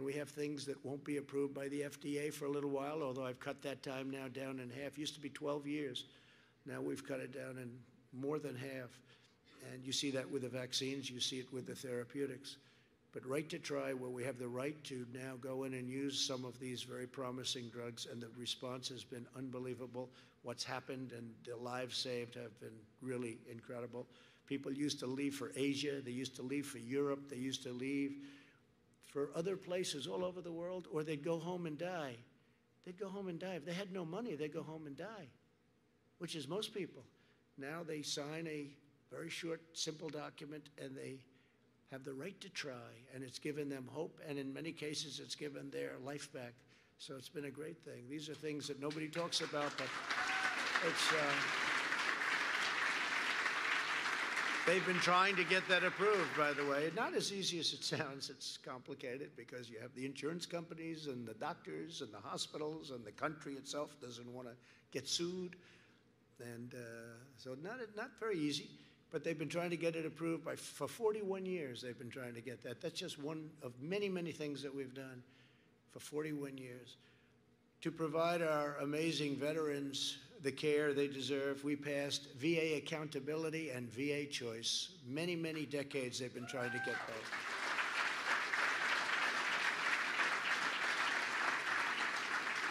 and we have things that won't be approved by the FDA for a little while, although I've cut that time now down in half. Used to be 12 years. Now we've cut it down in more than half. And you see that with the vaccines, you see it with the therapeutics. But right to try, where we have the right to now go in and use some of these very promising drugs, and the response has been unbelievable. What's happened and the lives saved have been really incredible. People used to leave for Asia, they used to leave for Europe, they used to leave for other places all over the world, or they'd go home and die. They'd go home and die. If they had no money, they'd go home and die, which is most people. Now they sign a very short, simple document and they have the right to try, and it's given them hope, and in many cases, it's given their life back. So it's been a great thing. These are things that nobody talks about, but it's. Uh, They've been trying to get that approved, by the way. Not as easy as it sounds. It's complicated because you have the insurance companies and the doctors and the hospitals, and the country itself doesn't want to get sued. And uh, so, not, not very easy, but they've been trying to get it approved by, for 41 years. They've been trying to get that. That's just one of many, many things that we've done for 41 years. To provide our amazing veterans the care they deserve, we passed VA accountability and VA choice. Many, many decades they've been trying to get that.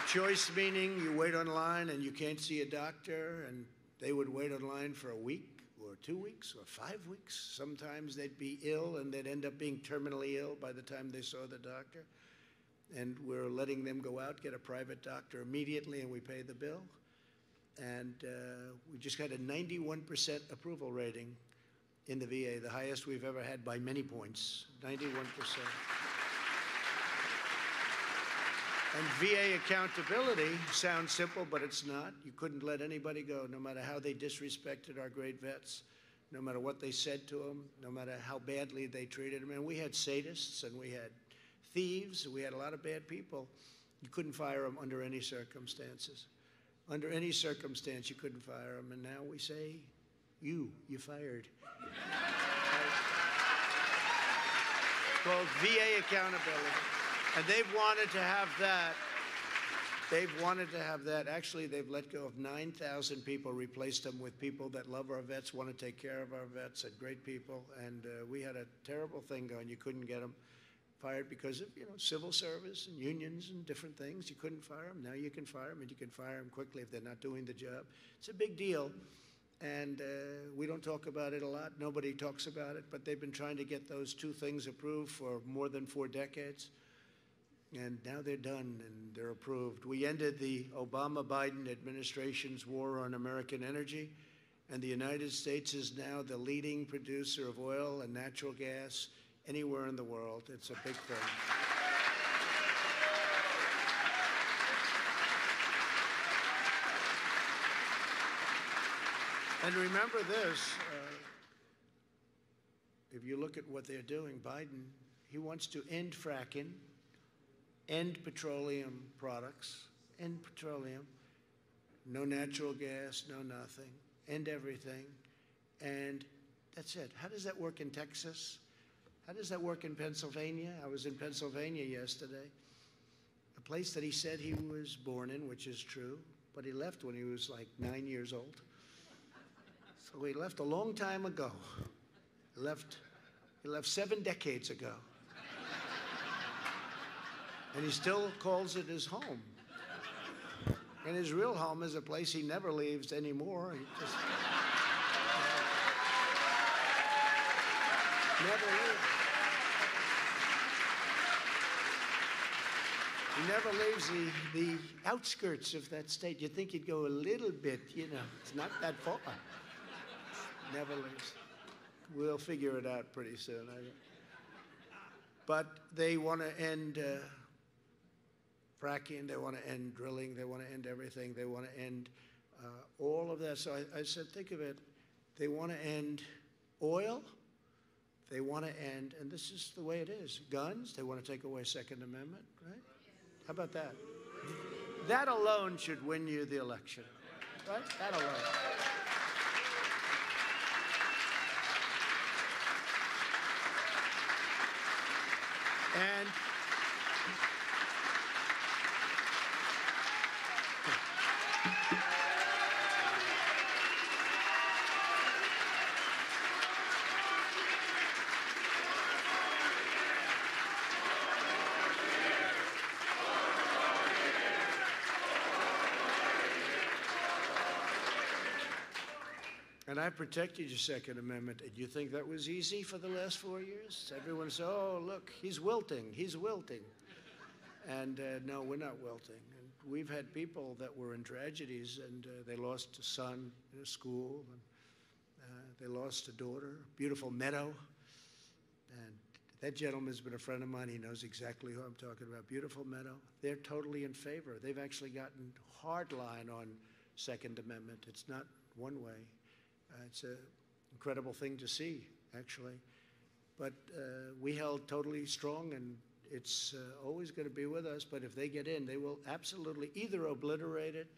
Choice meaning you wait online and you can't see a doctor, and they would wait online for a week or two weeks or five weeks. Sometimes they'd be ill and they'd end up being terminally ill by the time they saw the doctor. And we're letting them go out, get a private doctor immediately, and we pay the bill. And uh, we just got a 91% approval rating in the VA, the highest we've ever had by many points 91%. And VA accountability sounds simple, but it's not. You couldn't let anybody go, no matter how they disrespected our great vets, no matter what they said to them, no matter how badly they treated them. And we had sadists and we had thieves, we had a lot of bad people. You couldn't fire them under any circumstances. Under any circumstance, you couldn't fire them. And now we say, you, you fired. Called VA accountability. And they've wanted to have that. They've wanted to have that. Actually, they've let go of 9,000 people, replaced them with people that love our vets, want to take care of our vets, and great people. And uh, we had a terrible thing going. You couldn't get them fired because of you know civil service and unions and different things. You couldn't fire them. Now you can fire them, and you can fire them quickly if they're not doing the job. It's a big deal, and uh, we don't talk about it a lot. Nobody talks about it, but they've been trying to get those two things approved for more than four decades and now they're done and they're approved. We ended the Obama Biden administration's war on American energy, and the United States is now the leading producer of oil and natural gas anywhere in the world. It's a big thing. And remember this uh, if you look at what they're doing, Biden, he wants to end fracking end petroleum products, end petroleum, no natural gas, no nothing, end everything. And that's it. How does that work in Texas? How does that work in Pennsylvania? I was in Pennsylvania yesterday, a place that he said he was born in, which is true, but he left when he was like nine years old. So he left a long time ago. He left, he left seven decades ago and he still calls it his home. And his real home is a place he never leaves anymore. He just never leaves. He never leaves the, the outskirts of that state. You'd think he'd go a little bit, you know, it's not that far. Never leaves. We'll figure it out pretty soon. But they want to end. Uh, fracking, they want to end drilling, they want to end everything, they want to end uh, all of that. So I, I said, think of it, they want to end oil, they want to end, and this is the way it is guns, they want to take away Second Amendment? How about that? That alone should win you the election, right? That alone. And I protected your Second Amendment. Did you think that was easy for the last four years? Everyone said, oh, look, he's wilting, he's wilting. And uh, no, we're not wilting. And we've had people that were in tragedies and uh, they lost a son in a school, and uh, they lost a daughter, beautiful meadow. And that gentleman's been a friend of mine. He knows exactly who I'm talking about. Beautiful meadow. They're totally in favor. They've actually gotten hard line on Second Amendment. It's not one way. Uh, it's an incredible thing to see, actually. But uh, we held totally strong, and it's uh, always going to be with us. But if they get in, they will absolutely either obliterate it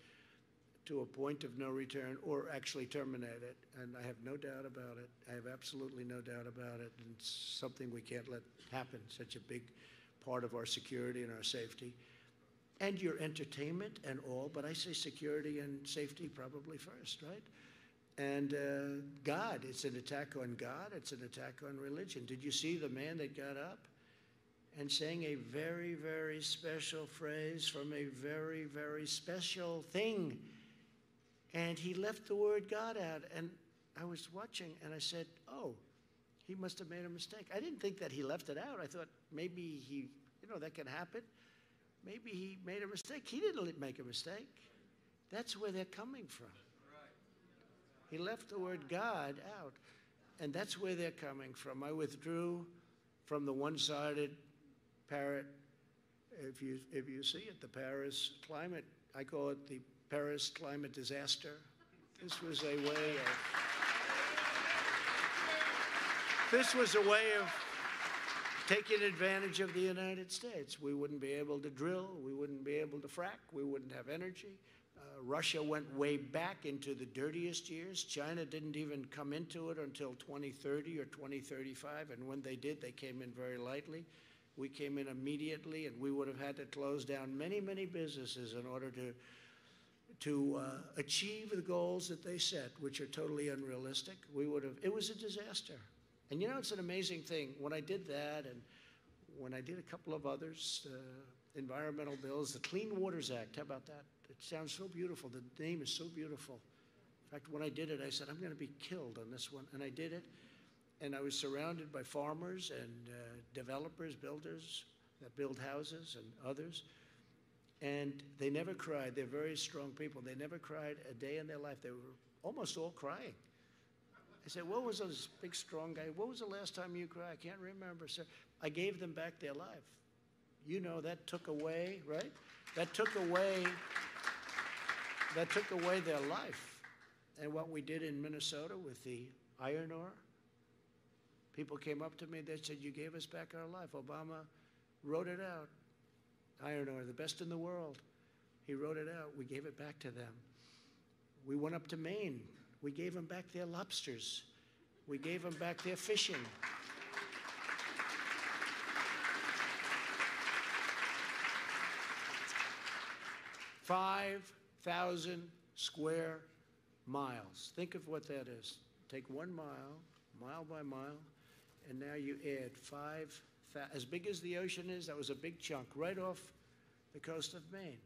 to a point of no return or actually terminate it. And I have no doubt about it. I have absolutely no doubt about it. And it's something we can't let happen, such a big part of our security and our safety. And your entertainment and all, but I say security and safety probably first, right? And uh, God, it's an attack on God, it's an attack on religion. Did you see the man that got up and sang a very, very special phrase from a very, very special thing? And he left the word God out. And I was watching and I said, oh, he must have made a mistake. I didn't think that he left it out. I thought maybe he, you know, that can happen. Maybe he made a mistake. He didn't make a mistake. That's where they're coming from. He left the word God out. And that's where they're coming from. I withdrew from the one sided parrot. If you, if you see it, the Paris climate, I call it the Paris climate disaster. This was a way of. This was a way of taking advantage of the United States. We wouldn't be able to drill, we wouldn't be able to frack, we wouldn't have energy. Uh, Russia went way back into the dirtiest years. China didn't even come into it until 2030 or 2035, and when they did, they came in very lightly. We came in immediately, and we would have had to close down many, many businesses in order to to uh, achieve the goals that they set, which are totally unrealistic. We would have. It was a disaster. And you know, it's an amazing thing. When I did that, and when I did a couple of others, uh, environmental bills, the Clean Waters Act. How about that? Sounds so beautiful. The name is so beautiful. In fact, when I did it, I said, I'm going to be killed on this one. And I did it. And I was surrounded by farmers and uh, developers, builders that build houses and others. And they never cried. They're very strong people. They never cried a day in their life. They were almost all crying. I said, What was this big, strong guy? What was the last time you cried? I can't remember, sir. I gave them back their life. You know, that took away, right? That took away, that took away their life. And what we did in Minnesota with the iron ore, people came up to me, they said, You gave us back our life. Obama wrote it out iron ore, the best in the world. He wrote it out. We gave it back to them. We went up to Maine. We gave them back their lobsters. We gave them back their fishing. Five thousand square miles. Think of what that is. Take one mile, mile by mile, and now you add five as big as the ocean is, that was a big chunk right off the coast of Maine.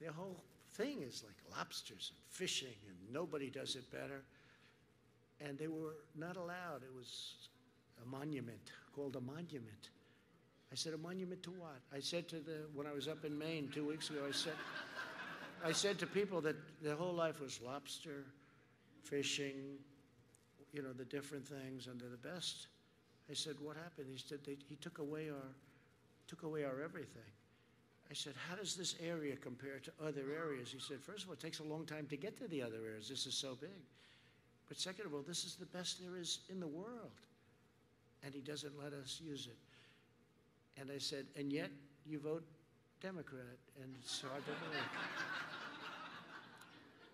Their whole thing is like lobsters and fishing, and nobody does it better. And they were not allowed. It was a monument called a monument. I said, a monument to what? I said to the when I was up in Maine two weeks ago. I said, I said to people that their whole life was lobster, fishing, you know, the different things, and they're the best. I said, what happened? He said, he took away our, took away our everything. I said, how does this area compare to other areas? He said, first of all, it takes a long time to get to the other areas. This is so big. But second of all, this is the best there is in the world. And he doesn't let us use it. And I said, and yet you vote Democrat. And so I don't know.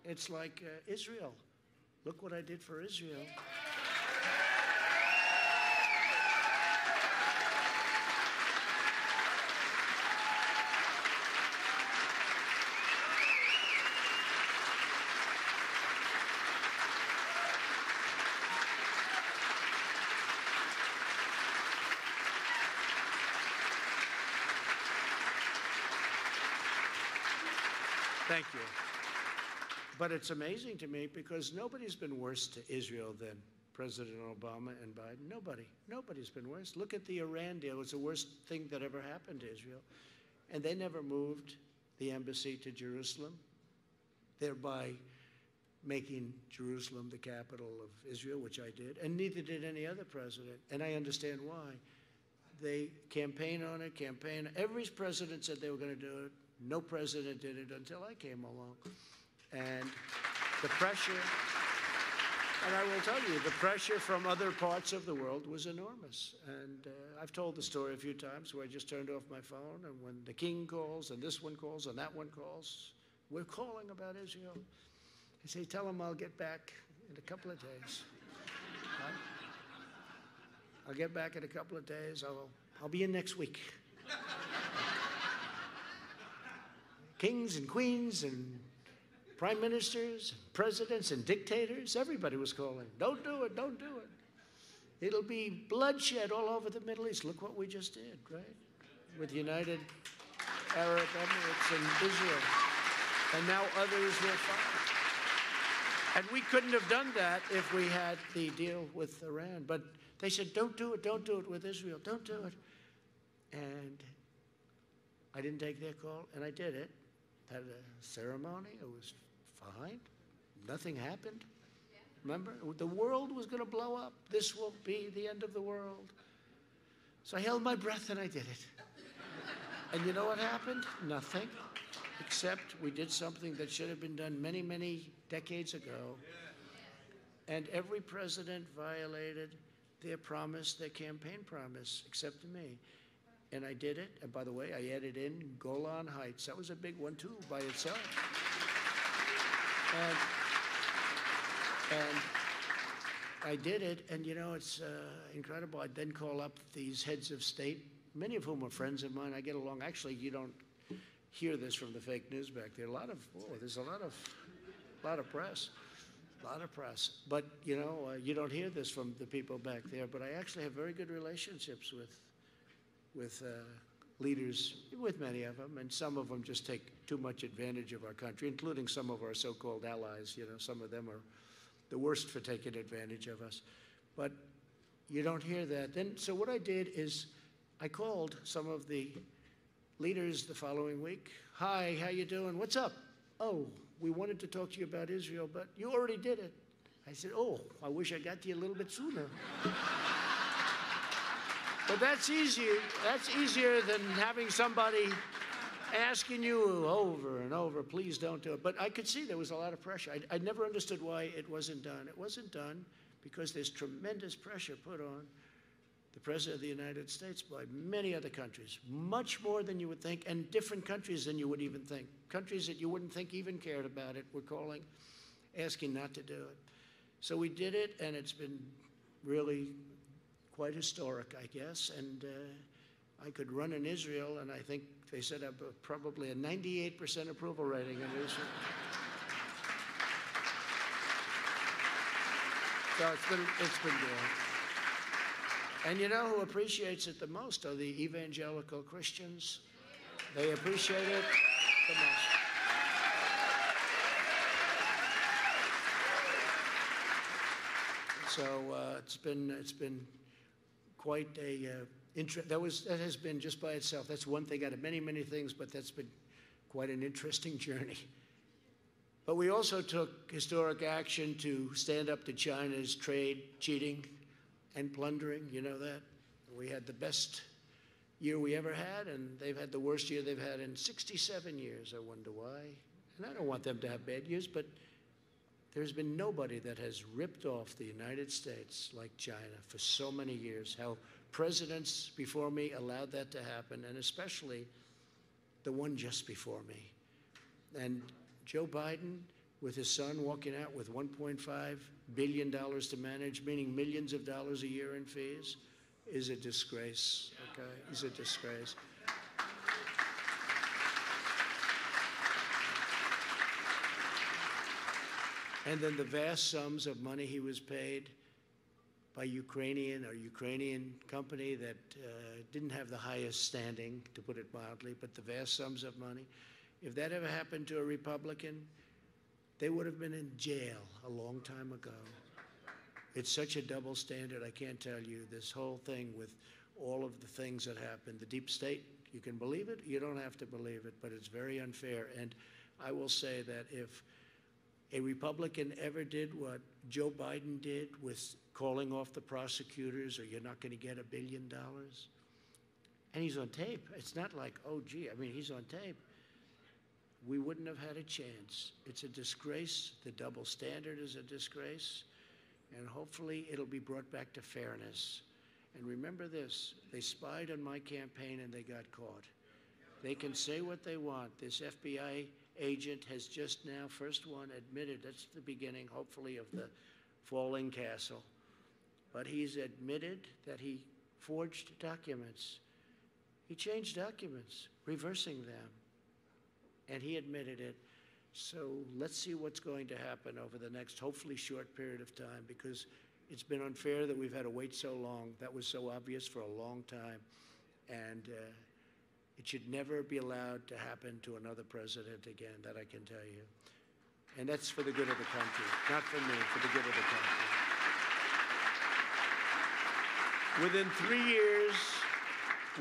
It's like uh, Israel. Look what I did for Israel. Thank you. but it's amazing to me because nobody's been worse to Israel than President Obama and Biden. Nobody. Nobody's been worse. Look at the Iran deal. It's the worst thing that ever happened to Israel. And they never moved the embassy to Jerusalem, thereby making Jerusalem the capital of Israel, which I did, and neither did any other president. And I understand why. They campaign on it, campaign. Every president said they were going to do it. No president did it until I came along. And the pressure, and I will tell you, the pressure from other parts of the world was enormous. And uh, I've told the story a few times where I just turned off my phone, and when the king calls, and this one calls, and that one calls, we're calling about Israel. I say, tell him I'll get back in a couple of days. Right? I'll get back in a couple of days. I'll, I'll be in next week. Kings and queens and prime ministers, and presidents, and dictators, everybody was calling. Don't do it, don't do it. It'll be bloodshed all over the Middle East. Look what we just did, right? With United Arab Emirates and Israel. And now others will follow. And we couldn't have done that if we had the deal with Iran. But they said, don't do it, don't do it with Israel, don't do it. And I didn't take their call, and I did it. Had a uh, ceremony, it was fine. Nothing happened. Remember? The world was going to blow up. This will be the end of the world. So I held my breath and I did it. And you know what happened? Nothing. Except we did something that should have been done many, many decades ago. And every president violated their promise, their campaign promise, except me. And I did it. And by the way, I added in Golan Heights. That was a big one, too, by itself. And, and I did it, and you know, it's uh, incredible. I'd then call up these heads of state, many of whom are friends of mine. I get along. Actually, you don't hear this from the fake news back there. A lot of, oh, there's a lot of, a lot of press, a lot of press. But you know, uh, you don't hear this from the people back there. But I actually have very good relationships with, with uh, leaders, with many of them, and some of them just take too much advantage of our country, including some of our so-called allies. You know, some of them are the worst for taking advantage of us. But you don't hear that. Then, so what I did is, I called some of the leaders the following week. Hi, how you doing? What's up? Oh, we wanted to talk to you about Israel, but you already did it. I said, oh, I wish I got to you a little bit sooner. but that's easier. That's easier than having somebody asking you over and over, please don't do it. But I could see there was a lot of pressure. I, I never understood why it wasn't done. It wasn't done because there's tremendous pressure put on the President of the United States by many other countries, much more than you would think, and different countries than you would even think. Countries that you wouldn't think even cared about it were calling, asking not to do it. So we did it, and it's been really quite historic, I guess. And uh, I could run in Israel, and I think they said have probably a 98% approval rating in Israel. so it's been, it's been good. And you know who appreciates it the most are the evangelical Christians. They appreciate it the most. So uh, it's been it's been quite a uh, interest. That was that has been just by itself. That's one thing out of many many things, but that's been quite an interesting journey. But we also took historic action to stand up to China's trade cheating and plundering. You know that. We had the best year we ever had, and they've had the worst year they've had in 67 years. I wonder why. And I don't want them to have bad years, but there's been nobody that has ripped off the United States like China for so many years. How presidents before me allowed that to happen, and especially the one just before me. And Joe Biden, with his son walking out with 1.5 billion dollars to manage, meaning millions of dollars a year in fees, is a disgrace. Okay, is a disgrace. And then the vast sums of money he was paid by Ukrainian or Ukrainian company that uh, didn't have the highest standing, to put it mildly, but the vast sums of money. If that ever happened to a Republican, they would have been in jail a long time ago. It's such a double standard, I can't tell you. This whole thing with all of the things that happened, the deep state, you can believe it, you don't have to believe it, but it's very unfair. And I will say that if a Republican ever did what Joe Biden did with calling off the prosecutors or you're not going to get a billion dollars, and he's on tape. It's not like, oh, gee, I mean, he's on tape. We wouldn't have had a chance. It's a disgrace. The double standard is a disgrace. And hopefully it'll be brought back to fairness. And remember this they spied on my campaign and they got caught. They can say what they want. This FBI agent has just now, first one, admitted that's the beginning, hopefully, of the falling castle. But he's admitted that he forged documents. He changed documents, reversing them. And he admitted it. So let's see what's going to happen over the next, hopefully, short period of time because it's been unfair that we've had to wait so long. That was so obvious for a long time. And uh, it should never be allowed to happen to another president again, that I can tell you. And that's for the good of the country, not for me, for the good of the country. Within three years,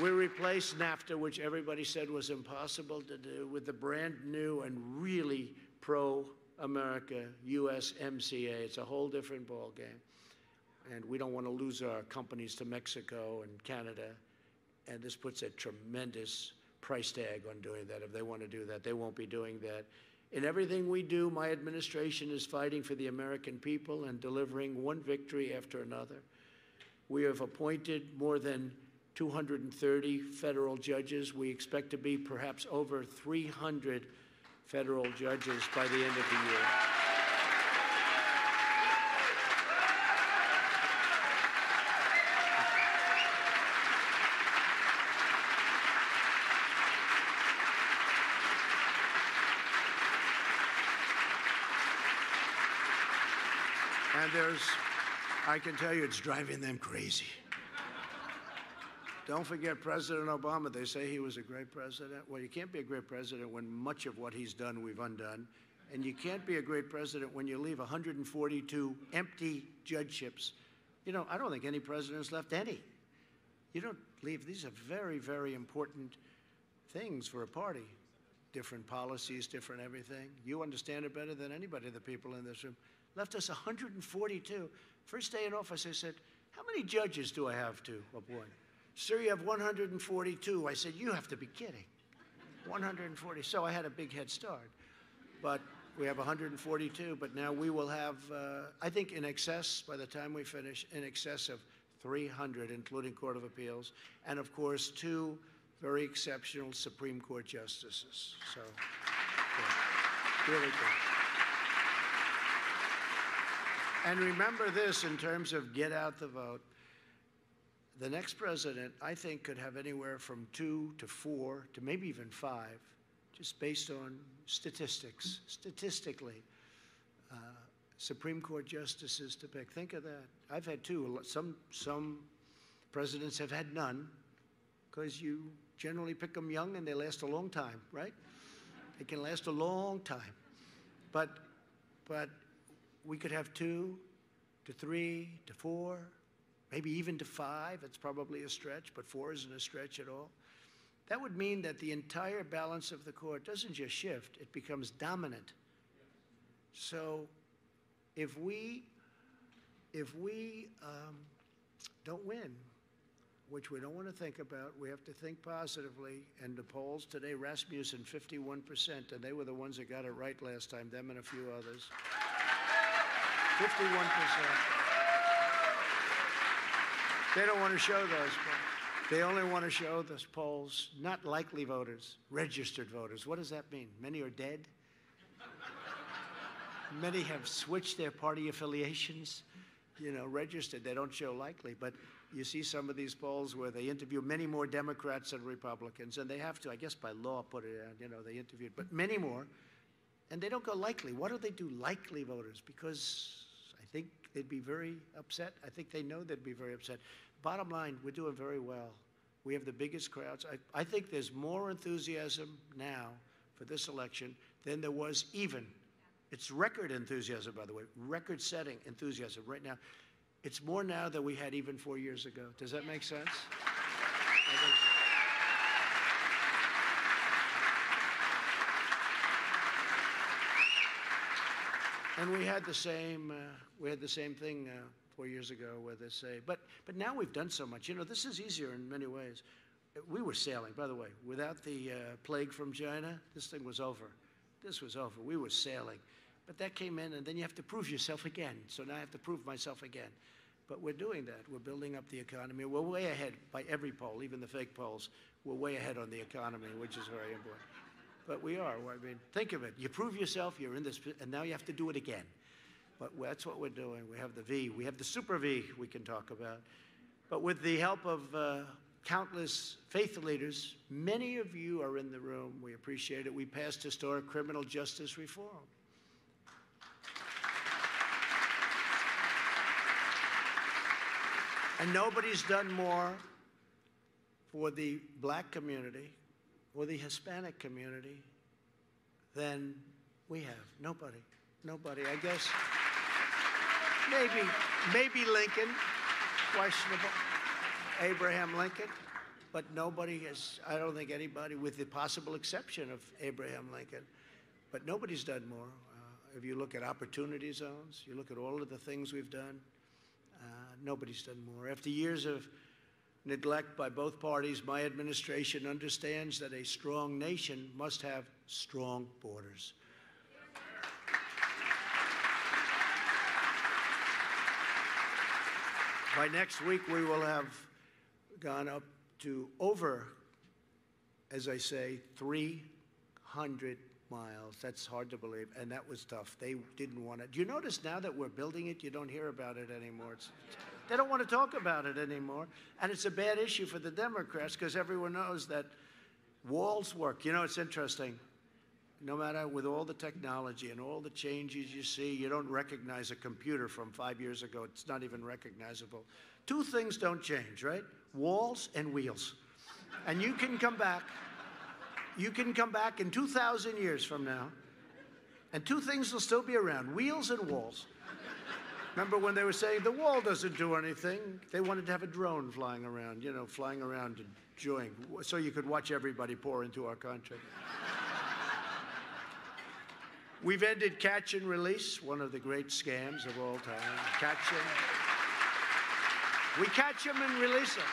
we replaced NAFTA, which everybody said was impossible to do, with the brand new and really pro America USMCA. It's a whole different ballgame. And we don't want to lose our companies to Mexico and Canada. And this puts a tremendous price tag on doing that. If they want to do that, they won't be doing that. In everything we do, my administration is fighting for the American people and delivering one victory after another. We have appointed more than 230 federal judges. We expect to be perhaps over 300 federal judges by the end of the year. I can tell you, it's driving them crazy. Don't forget President Obama. They say he was a great president. Well, you can't be a great president when much of what he's done we've undone. And you can't be a great president when you leave 142 empty judgeships. You know, I don't think any president's left any. You don't leave. These are very, very important things for a party. Different policies, different everything. You understand it better than anybody, the people in this room. Left us 142. First day in office, I said, How many judges do I have to appoint? Sir, you have 142. I said, You have to be kidding. 140. So I had a big head start. But we have 142, but now we will have, uh, I think, in excess, by the time we finish, in excess of 300, including Court of Appeals, and of course, two very exceptional Supreme Court justices. So, good. really good. And remember this in terms of get out the vote the next president, I think, could have anywhere from two to four to maybe even five, just based on statistics, statistically, uh, Supreme Court justices to pick. Think of that. I've had two. Some, some presidents have had none because you generally pick them young and they last a long time, right? They can last a long time. But, but we could have two to three to four maybe even to five. It's probably a stretch, but four isn't a stretch at all. That would mean that the entire balance of the court doesn't just shift, it becomes dominant. So if we, if we um, don't win, which we don't want to think about, we have to think positively. And the polls today, Rasmussen, 51%, and they were the ones that got it right last time, them and a few others. 51%. They don't want to show those polls. They only want to show those polls, not likely voters, registered voters. What does that mean? Many are dead? Many have switched their party affiliations, you know, registered. They don't show likely. But you see some of these polls where they interview many more Democrats than Republicans, and they have to, I guess by law, put it out, you know, they interviewed, but many more. And they don't go likely. Why do they do likely voters? Because think they'd be very upset. I think they know they'd be very upset. Bottom line, we're doing very well. We have the biggest crowds. I, I think there's more enthusiasm now for this election than there was even It's record enthusiasm, by the way, record setting enthusiasm right now. It's more now than we had even four years ago. Does that make sense? I think so. And we had the same, uh, we had the same thing uh, four years ago where they say, but, but now we've done so much. You know, this is easier in many ways. We were sailing, by the way, without the uh, plague from China, this thing was over. This was over. We were sailing. But that came in, and then you have to prove yourself again. So now I have to prove myself again. But we're doing that. We're building up the economy. We're way ahead by every poll, even the fake polls. We're way ahead on the economy, which is very important. But we are. I mean, think of it. You prove yourself, you're in this, and now you have to do it again. But that's what we're doing. We have the V. We have the super V we can talk about. But with the help of uh, countless faith leaders, many of you are in the room. We appreciate it. We passed historic criminal justice reform. And nobody's done more for the black community or the Hispanic community than we have. Nobody. Nobody. I guess maybe, maybe Lincoln, questionable. Abraham Lincoln, but nobody has, I don't think anybody, with the possible exception of Abraham Lincoln, but nobody's done more. Uh, if you look at opportunity zones, you look at all of the things we've done, uh, nobody's done more. After years of neglect by both parties, my administration understands that a strong nation must have strong borders. By next week, we will have gone up to over, as I say, 300 miles. That's hard to believe, and that was tough. They didn't want it. Do you notice now that we're building it, you don't hear about it anymore? It's, they don't want to talk about it anymore, and it's a bad issue for the Democrats because everyone knows that walls work. You know, it's interesting. No matter with all the technology and all the changes you see, you don't recognize a computer from five years ago. It's not even recognizable. Two things don't change, right? Walls and wheels. And you can come back you can come back in 2,000 years from now, and two things will still be around wheels and walls. Remember when they were saying the wall doesn't do anything? They wanted to have a drone flying around, you know, flying around enjoying, so you could watch everybody pour into our country. We've ended catch and release, one of the great scams of all time. Catch them. We catch them and release them.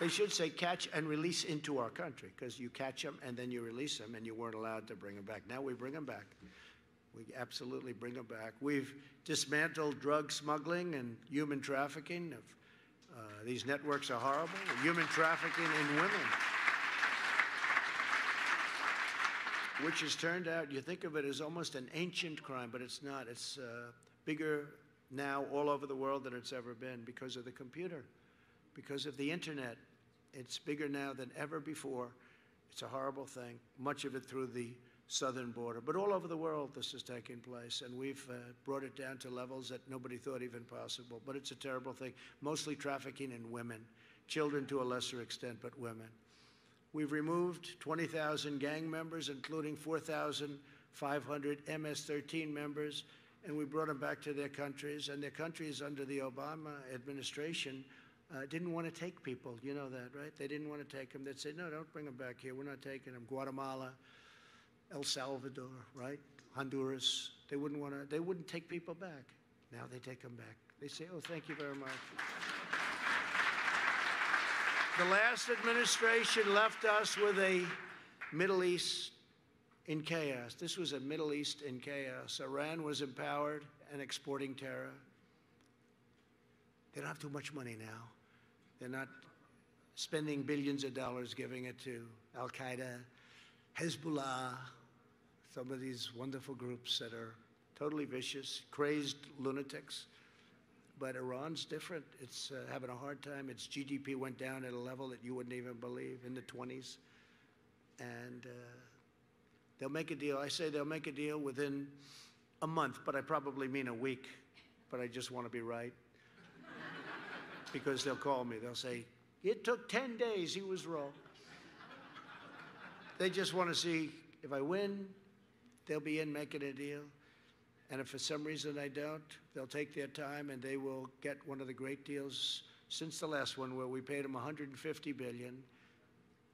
They should say catch and release into our country because you catch them and then you release them and you weren't allowed to bring them back. Now we bring them back. We absolutely bring them back. We've dismantled drug smuggling and human trafficking. Of, uh, these networks are horrible. Human trafficking in women. Which has turned out, you think of it as almost an ancient crime, but it's not. It's uh, bigger now all over the world than it's ever been because of the computer because of the internet. It's bigger now than ever before. It's a horrible thing, much of it through the southern border. But all over the world, this is taking place, and we've uh, brought it down to levels that nobody thought even possible. But it's a terrible thing, mostly trafficking in women, children to a lesser extent, but women. We've removed 20,000 gang members, including 4,500 MS 13 members, and we brought them back to their countries. And their countries, under the Obama administration, uh, didn't want to take people. You know that, right? They didn't want to take them. They'd say, no, don't bring them back here. We're not taking them. Guatemala, El Salvador, right? Honduras. They wouldn't want to. They wouldn't take people back. Now they take them back. They say, oh, thank you very much. the last administration left us with a Middle East in chaos. This was a Middle East in chaos. Iran was empowered and exporting terror. They don't have too much money now. They're not spending billions of dollars giving it to Al Qaeda, Hezbollah, some of these wonderful groups that are totally vicious, crazed lunatics. But Iran's different. It's uh, having a hard time. Its GDP went down at a level that you wouldn't even believe in the 20s. And uh, they'll make a deal. I say they'll make a deal within a month, but I probably mean a week. But I just want to be right because they'll call me. They'll say, It took 10 days, he was wrong. they just want to see if I win, they'll be in making a deal. And if for some reason I don't, they'll take their time and they will get one of the great deals since the last one where we paid them 150 billion.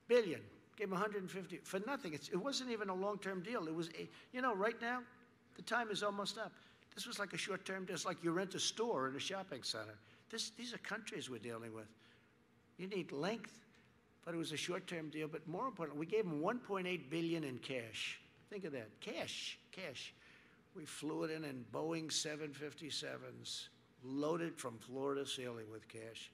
Billion. Gave them 150 for nothing. It's, it wasn't even a long-term deal. It was, you know, right now, the time is almost up. This was like a short-term deal. It's like you rent a store in a shopping center. This, these are countries we're dealing with. You need length, but it was a short-term deal. But more importantly, we gave them 1.8 billion in cash. Think of that, cash, cash. We flew it in in Boeing 757s, loaded from floor to ceiling with cash.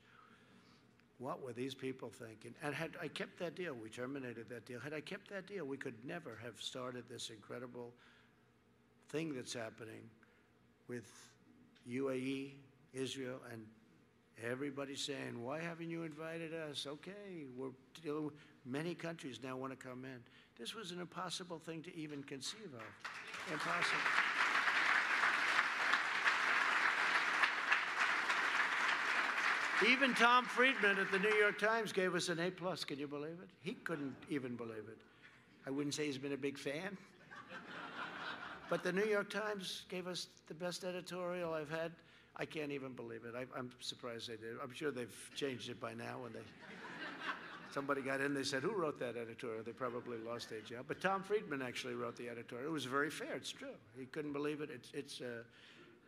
What were these people thinking? And had I kept that deal, we terminated that deal. Had I kept that deal, we could never have started this incredible thing that's happening with UAE, Israel, and everybody saying, Why haven't you invited us? Okay, we're dealing with many countries now want to come in. This was an impossible thing to even conceive of. Impossible. Even Tom Friedman at the New York Times gave us an A plus. Can you believe it? He couldn't even believe it. I wouldn't say he's been a big fan, but the New York Times gave us the best editorial I've had. I can't even believe it. I, am surprised they did. I'm sure they've changed it by now. When they somebody got in, they said, "Who wrote that editorial?" They probably lost their job. But Tom Friedman actually wrote the editorial. It was very fair. It's true. He couldn't believe it. It's it's. Uh,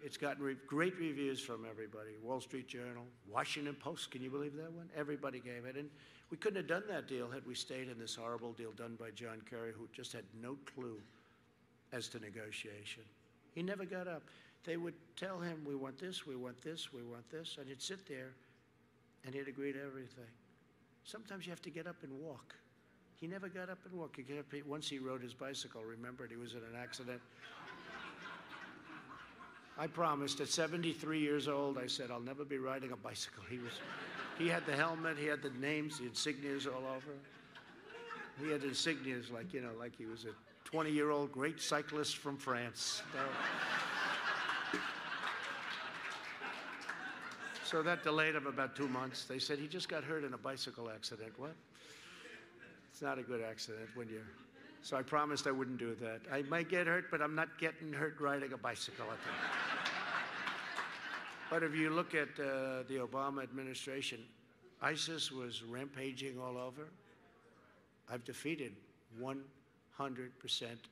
it's gotten re great reviews from everybody. Wall Street Journal, Washington Post, can you believe that one? Everybody gave it. And we couldn't have done that deal had we stayed in this horrible deal done by John Kerry, who just had no clue as to negotiation. He never got up. They would tell him, we want this, we want this, we want this, and he'd sit there and he'd agree to everything. Sometimes you have to get up and walk. He never got up and walked. He get up, once he rode his bicycle, remembered he was in an accident. I promised at 73 years old, I said, I'll never be riding a bicycle. He was, he had the helmet, he had the names, the insignias all over. He had insignias like, you know, like he was a 20 year old great cyclist from France. So that delayed him about two months. They said he just got hurt in a bicycle accident. What? It's not a good accident when you're. So I promised I wouldn't do that. I might get hurt, but I'm not getting hurt riding a bicycle. But if you look at uh, the Obama administration, ISIS was rampaging all over. I've defeated 100%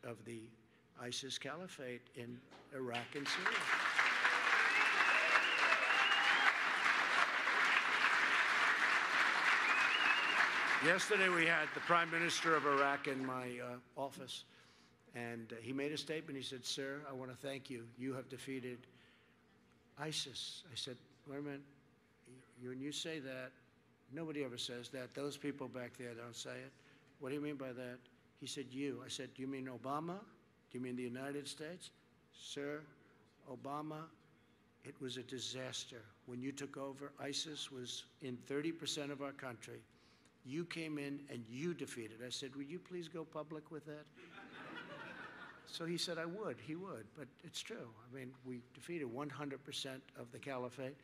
of the ISIS caliphate in Iraq and Syria. Yesterday we had the Prime Minister of Iraq in my uh, office, and uh, he made a statement. He said, Sir, I want to thank you. You have defeated ISIS. I said, Wait a minute. You, when you say that, nobody ever says that. Those people back there don't say it. What do you mean by that? He said, You. I said, Do you mean Obama? Do you mean the United States? Sir, Obama, it was a disaster. When you took over, ISIS was in 30% of our country. You came in and you defeated. I said, Would you please go public with that? so he said, I would. He would. But it's true. I mean, we defeated 100% of the caliphate.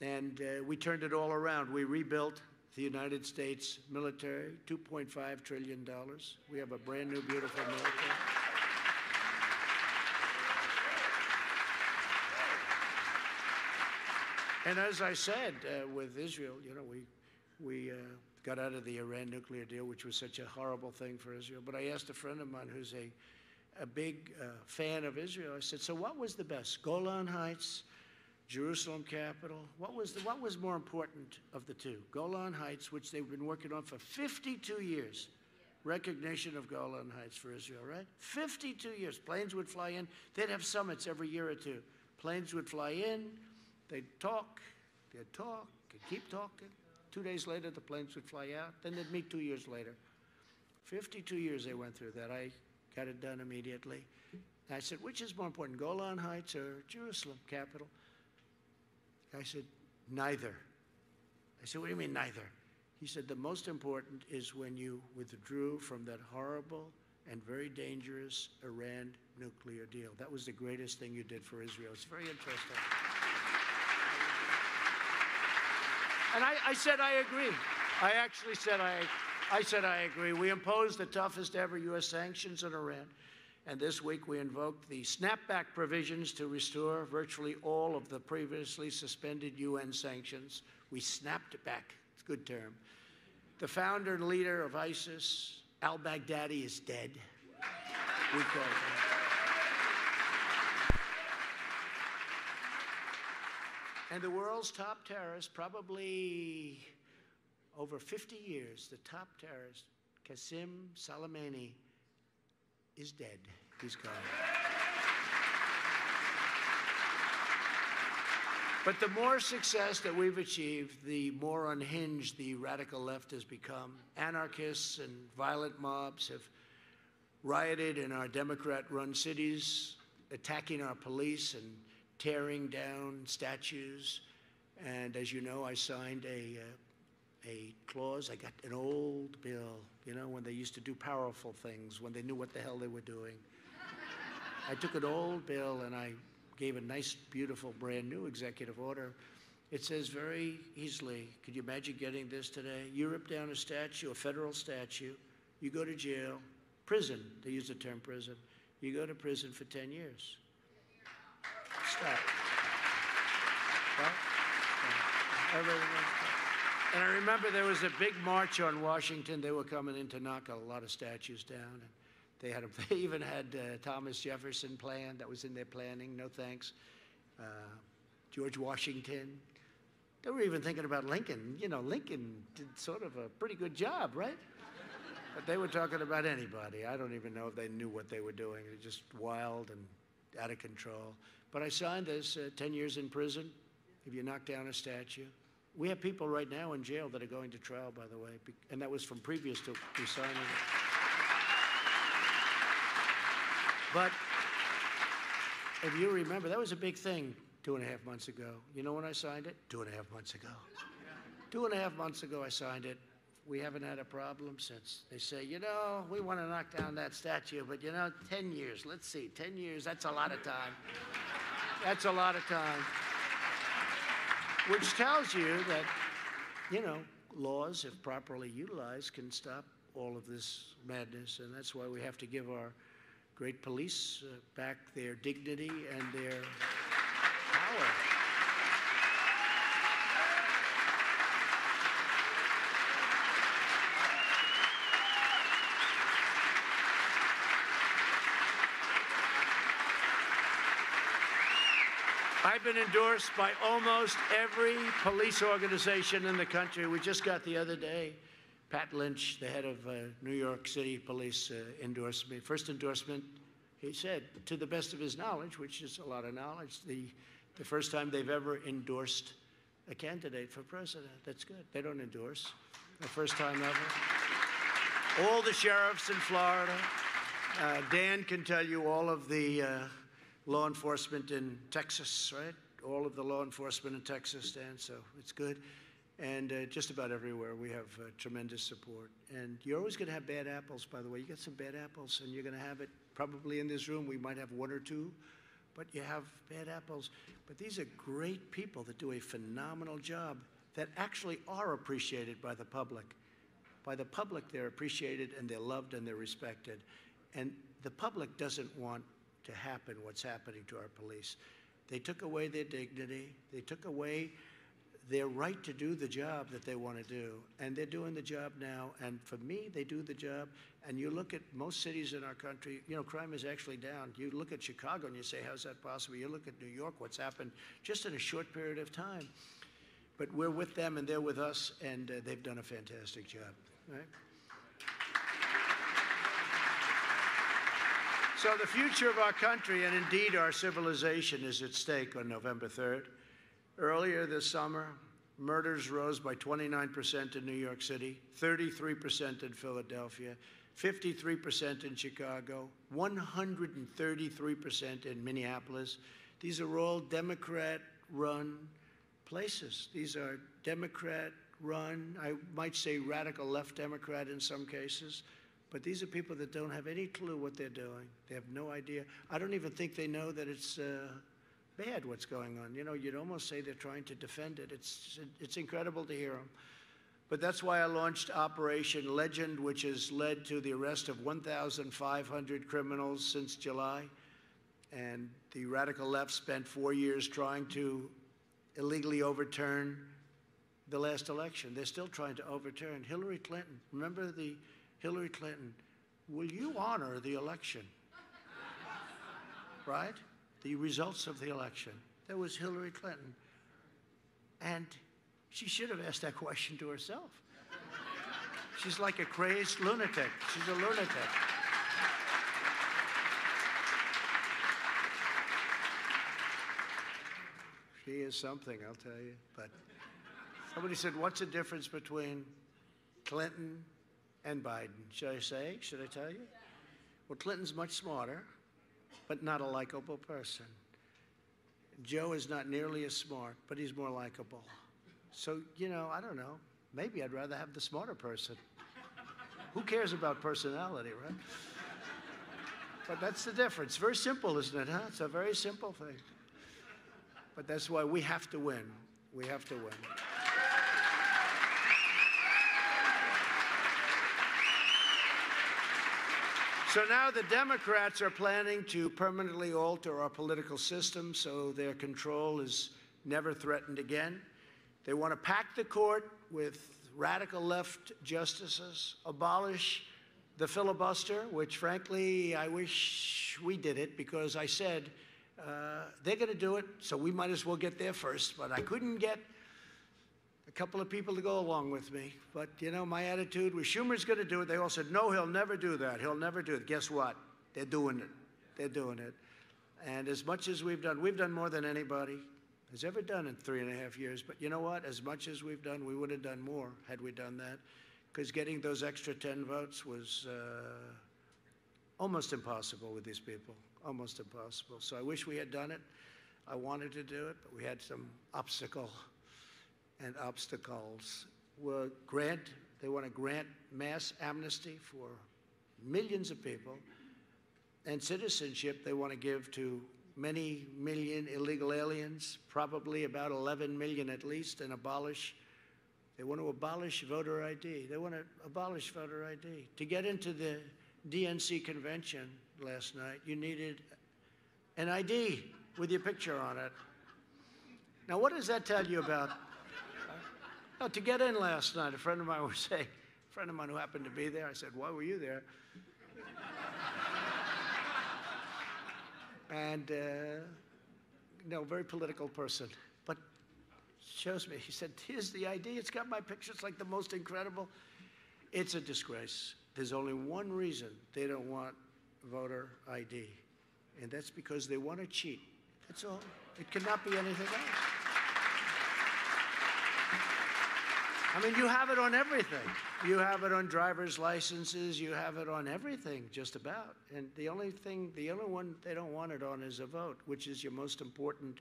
And uh, we turned it all around. We rebuilt the United States military, $2.5 trillion. We have a brand new, beautiful military. And as I said, uh, with Israel, you know, we, we uh, got out of the Iran nuclear deal, which was such a horrible thing for Israel. But I asked a friend of mine who's a, a big uh, fan of Israel, I said, so what was the best, Golan Heights, Jerusalem capital? What was, the, what was more important of the two? Golan Heights, which they've been working on for 52 years. Recognition of Golan Heights for Israel, right? 52 years. Planes would fly in. They'd have summits every year or two. Planes would fly in, they'd talk, they'd talk, they'd keep talking. Two days later, the planes would fly out. Then they'd meet two years later. 52 years they went through that. I got it done immediately. I said, which is more important, Golan Heights or Jerusalem, capital? I said, neither. I said, what do you mean neither? He said, the most important is when you withdrew from that horrible and very dangerous Iran nuclear deal. That was the greatest thing you did for Israel. It's very interesting. And I, I said I agree. I actually said I, I said I agree. We imposed the toughest ever U.S. sanctions on Iran. And this week we invoked the snapback provisions to restore virtually all of the previously suspended UN sanctions. We snapped it back. It's a good term. The founder and leader of ISIS, al Baghdadi, is dead. We call him. And the world's top terrorist, probably over 50 years, the top terrorist, Qasem Soleimani, is dead. He's gone. But the more success that we've achieved, the more unhinged the radical left has become. Anarchists and violent mobs have rioted in our Democrat run cities, attacking our police and tearing down statues. And as you know, I signed a, uh, a clause. I got an old bill, you know, when they used to do powerful things, when they knew what the hell they were doing. I took an old bill and I gave a nice, beautiful, brand new executive order. It says very easily, could you imagine getting this today? You rip down a statue, a federal statue, you go to jail, prison, they use the term prison, you go to prison for 10 years. And I remember there was a big march on Washington. They were coming in to knock a lot of statues down. And they had, a, they even had uh, Thomas Jefferson planned. That was in their planning. No thanks. Uh, George Washington. They were even thinking about Lincoln. You know, Lincoln did sort of a pretty good job, right? But they were talking about anybody. I don't even know if they knew what they were doing. They're just wild and out of control. But I signed this uh, 10 years in prison if you knock down a statue. We have people right now in jail that are going to trial, by the way, and that was from previous to me signing it. But if you remember, that was a big thing two and a half months ago. You know when I signed it? Two and a half months ago. Two and a half months ago, I signed it. We haven't had a problem since. They say, you know, we want to knock down that statue, but you know, 10 years, let's see, 10 years, that's a lot of time. That's a lot of time. Which tells you that, you know, laws, if properly utilized, can stop all of this madness. And that's why we have to give our great police uh, back their dignity and their power. I've been endorsed by almost every police organization in the country. We just got the other day, Pat Lynch, the head of uh, New York City Police, uh, endorsed me. First endorsement, he said, to the best of his knowledge, which is a lot of knowledge, the, the first time they've ever endorsed a candidate for president. That's good. They don't endorse. The first time ever. All the sheriffs in Florida. Uh, Dan can tell you all of the uh, law enforcement in Texas, right? All of the law enforcement in Texas stand, so it's good. And uh, just about everywhere, we have uh, tremendous support. And you're always going to have bad apples, by the way. You get some bad apples, and you're going to have it probably in this room. We might have one or two, but you have bad apples. But these are great people that do a phenomenal job that actually are appreciated by the public. By the public, they're appreciated and they're loved and they're respected. And the public doesn't want to happen what's happening to our police. They took away their dignity, they took away their right to do the job that they want to do. And they're doing the job now. And for me, they do the job. And you look at most cities in our country, you know, crime is actually down. You look at Chicago and you say, how's that possible? You look at New York, what's happened just in a short period of time. But we're with them and they're with us, and uh, they've done a fantastic job. So the future of our country and indeed our civilization is at stake on November 3rd. Earlier this summer, murders rose by 29% in New York City, 33% in Philadelphia, 53% in Chicago, 133% in Minneapolis. These are all Democrat run places. These are Democrat run, I might say radical left Democrat in some cases. But these are people that don't have any clue what they're doing. They have no idea. I don't even think they know that it's uh, bad what's going on. You know, you'd almost say they're trying to defend it. It's, it's incredible to hear them. But that's why I launched Operation Legend, which has led to the arrest of 1,500 criminals since July. And the radical left spent four years trying to illegally overturn the last election. They're still trying to overturn Hillary Clinton. Remember the Hillary Clinton? Will you honor the election? right? The results of the election. That was Hillary Clinton. And she should have asked that question to herself. She's like a crazed lunatic. She's a lunatic. She is something, I'll tell you. But somebody said, What's the difference between Clinton and Biden? Should I say? Should I tell you? Well, Clinton's much smarter, but not a likable person. Joe is not nearly as smart, but he's more likable. So, you know, I don't know. Maybe I'd rather have the smarter person. Who cares about personality, right? But that's the difference. Very simple, isn't it, huh? It's a very simple thing. But that's why we have to win. We have to win. So now the Democrats are planning to permanently alter our political system so their control is never threatened again. They want to pack the court with radical left justices, abolish the filibuster, which frankly I wish we did it because I said uh, they're going to do it, so we might as well get there first. But I couldn't get a couple of people to go along with me. But, you know, my attitude was Schumer's going to do it. They all said, no, he'll never do that. He'll never do it. Guess what? They're doing it. They're doing it. And as much as we've done, we've done more than anybody has ever done in three and a half years. But you know what? As much as we've done, we would have done more had we done that. Because getting those extra 10 votes was uh, almost impossible with these people. Almost impossible. So I wish we had done it. I wanted to do it, but we had some obstacle and obstacles will grant, they want to grant mass amnesty for millions of people and citizenship they want to give to many million illegal aliens, probably about 11 million at least, and abolish. They want to abolish voter ID. They want to abolish voter ID. To get into the DNC convention last night, you needed an ID with your picture on it. Now, what does that tell you about to get in last night, a friend of mine was saying, a friend of mine who happened to be there, I said, Why were you there? and, uh, no, very political person. But shows me, he said, Here's the ID. It's got my picture. It's like the most incredible. It's a disgrace. There's only one reason they don't want voter ID, and that's because they want to cheat. That's all. It cannot be anything else. I mean, you have it on everything. You have it on driver's licenses. You have it on everything, just about. And the only thing, the only one they don't want it on is a vote, which is your most important.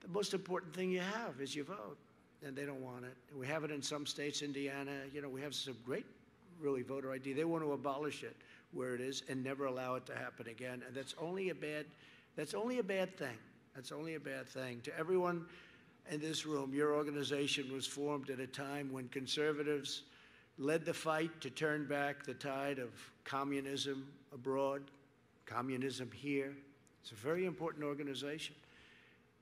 The most important thing you have is your vote, and they don't want it. We have it in some states, Indiana. You know, we have some great, really, voter ID. They want to abolish it where it is and never allow it to happen again. And that's only a bad. That's only a bad thing. That's only a bad thing to everyone in this room, your organization was formed at a time when conservatives led the fight to turn back the tide of communism abroad, communism here. It's a very important organization.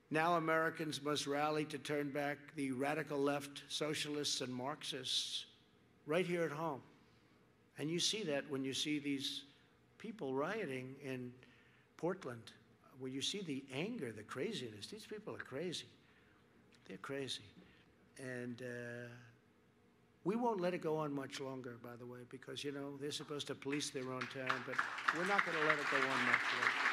Now Americans must rally to turn back the radical left socialists and Marxists right here at home. And you see that when you see these people rioting in Portland, when you see the anger, the craziness. These people are crazy. They're crazy. And uh, we won't let it go on much longer, by the way, because, you know, they're supposed to police their own town, but we're not going to let it go on much longer.